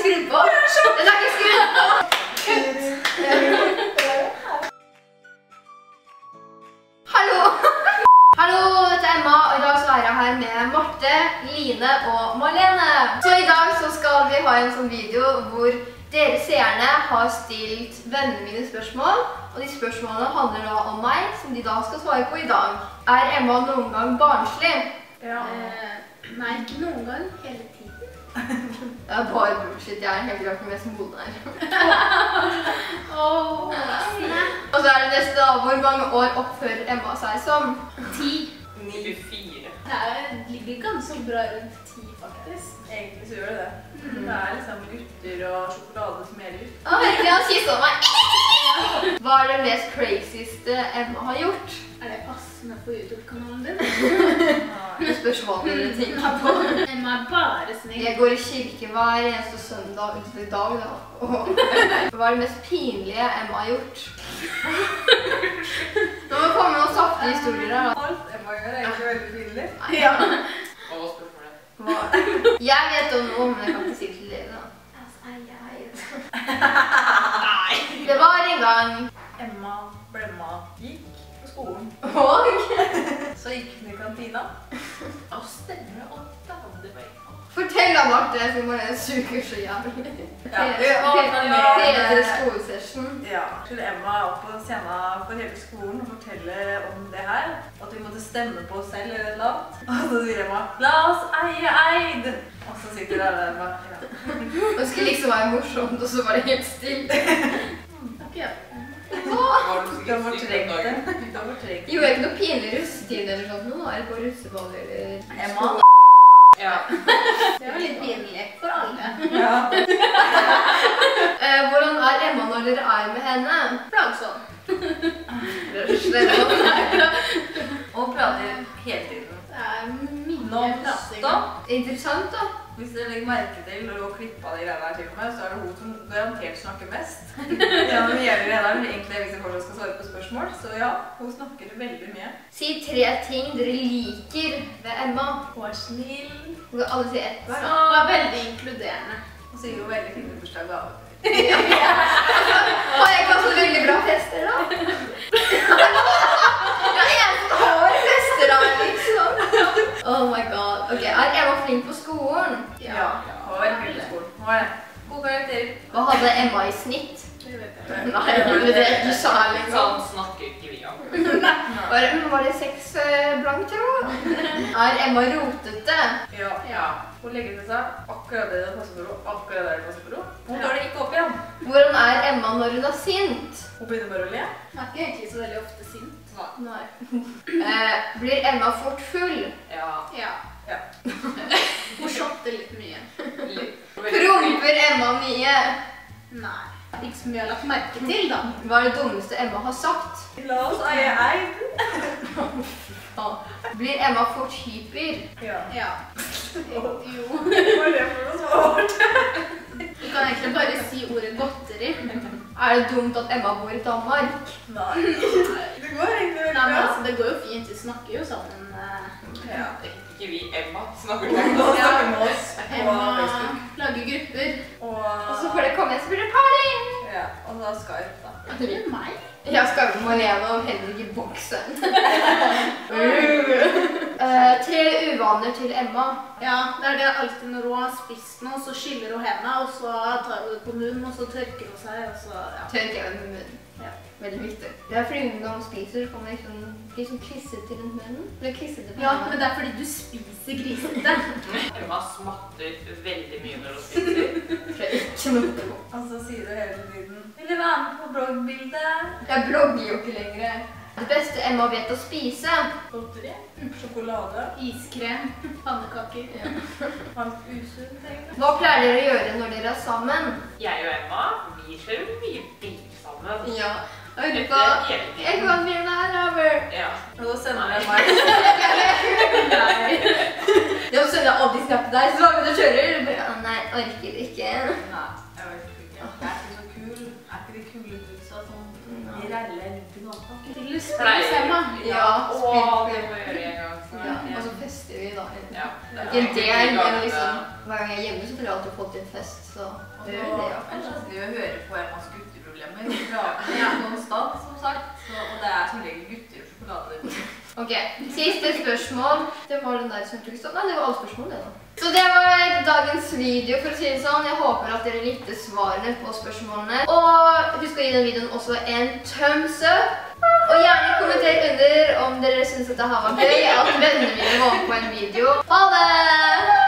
ikke skrudd på! Den er ikke skrudd på! Hallo! Hallo, dette er Emma, og i dag så er jeg her med Marte, Line og Marlene. Så i dag så skal vi ha en sånn video hvor dere seerne har stilt vennene mine spørsmål, og de spørsmålene handler da om meg, som de da skal svare på i dag. Er Emma noen gang barnslig? Ja. Eh, nei, ikke noen gang. Hele tiden. Det er bare bullshit. Jeg er helt klart den mest modne her. oh, Og så er det neste da, hvor mange år oppfører Emma seg som? Ti. 94. Det er, ligger ganske bra rundt ti, faktisk. Egentlig så gjør det det. Det er liksom gutter og sjokolade som gjelder. Å, virkelig, han kyssa meg. Hva er det mest crazyste Emma har gjort? Er det passende for YouTube-kanalen din? Det spørs hva du tenker på. Emma er bare snill. Jeg går i kirke hver eneste søndag utover i dag, da. Og hva er det mest pinlige Emma har gjort? Nå må vi komme med noen saftige historier her, da. Alt Emma gjør, er egentlig veldig pinlig. Ja. Hva var spørsmålet? Hva? Jeg vet om noe, men jeg kan ikke si det til dere, da. Altså, Nei! Det var en gang Emma Blemma gikk på skolen. Og Så gikk hun i kantina. Og stemmer dæven, det var. Fortell da, Marte, for jeg suger så jævlig. Ja. Hele skolesession. Ja. Skulle Emma opp på scenen for hele skolen og fortelle om det her. At vi måtte stemme på oss selv eller noe annet. Og så sier Emma 'La oss eie Eid'. Og så sitter der Emma ja. Det skulle liksom være morsomt, og så var det helt stille. Ja. er det. fortrengt det. Gjorde jeg ikke noe pinlig russetid eller sånt? Nå er det på russeball eller Emma? Ja. Det var litt pinlig for alle. Ja. Eh, hvordan er Emma når dere er med henne? Plagsom. Og prater hele tiden. Det er mye prating. Interessant, da. Hvis dere legger merke til når hun klippa de greiene her til og med, så er det hun som garantert snakker mest. Ja, men greia er egentlig hvis jeg fortsatt skal svare på spørsmål, så ja, hun snakker veldig mye. Si tre ting dere liker ved Emma. Hun er snill, Hun kan alle si ett hver. Hun er veldig inkluderende. og så gir hun veldig fine bursdagsgaver. Har jeg ikke så veldig bra fester, da? Jeg er en som har fester, da, liksom. Oh my god. Ok, Er Emma flink på skolen? Ja, hun var veldig flink på skolen. Hun var det. God karakter. Hva hadde Emma i snitt? Det vet jeg. Nei, det er ikke så ærlig. Sånn snakker ikke vi om. Var var det seks eh, blank, tro? Er Emma rotete? Ja. Ja. Hun legger til seg akkurat det det passer for henne, akkurat det det passer for henne. Hun tar det ikke opp igjen. Hvordan er Emma når hun er sint? Hun begynner bare å le. Hun er ikke egentlig så veldig ofte sint. Nei. Eh, blir Emma fort full? Ja. Ja. Ja. Hun shotter litt mye. Litt. Promper Emma mye? Nei. Ikke mye jeg har lagt merke til, da. Hva er det dummeste Emma har sagt? La oss eie Eid. Blir Emma fort hyper? Ja. Ja. Jo. Hva var det for noe svart? Du kan egentlig bare si ordet godteri. Er det dumt at Emma bor i Danmark? Nei. Det går egentlig veldig Nei, men bra. altså, det går jo fint. Vi snakker jo sammen. eh, Ja. Ikke vi, Emma, snakker sammen. snakker med oss på Emma Facebook. lager grupper. Og, Og så får det komme en spiller party! ja, og da Skype, da. Eller meg. Jeg skal med Marlene og Henrik i boksen. Eh, tre uvaner til Emma. Ja, det er det alltid når hun har spist noe, så skyller hun hendene, og så tar hun det på munnen, og så tørker hun seg, og så ja. Tørker hun med munnen. Ja. Veldig viktig. Det er fordi når man spiser, så kommer man liksom, sånn klissete rundt munnen. Blir klissete på ja, men det er fordi du spiser grisete. Emma smatter veldig mye når hun spiser. Det er ikke noe på. Og så sier du hele tiden Vil du være med på bloggbildet? Jeg blogger jo ikke lenger. Det beste Emma vet å spise. Godteri? Sjokolade? Iskrem, pannekaker. Alt usunt, egentlig. Hva pleier dere å gjøre når dere er sammen? Jeg og Emma, vi kjører mye bil sammen. Ja. Dette Ørpa. hele Jeg tiden. kan bli med over. Ja. Og da sender jeg meg Nei. Jeg må sender jeg alltid snap til deg, så da du kjøre. Du bare, «Å, Nei, orker ikke. Nei, relle rundt i gata? Til du spiser, Emma. Ja, Å, det må jeg gjøre en gang. Ja, og så fester vi da. Ja. Ikke en del, men liksom hver gang jeg er hjemme, så føler jeg alltid folk til en fest. Så det gjør det, ja. er det å høre på Emmas gutteproblemer. Hun prater konstant, som sagt. Så, og det er som regel gutter og sjokolade. Ok, Siste spørsmål. Det var den der som tok stopp. Nei, det var alle spørsmålene. det da. Så det var dagens video. for å si det sånn. Jeg håper at dere likte svarene på spørsmålene. Og husk å gi den videoen også en thumbs up. Og gjerne kommenter under om dere syns dette her var gøy. At vennene mine var på en video. Ha det!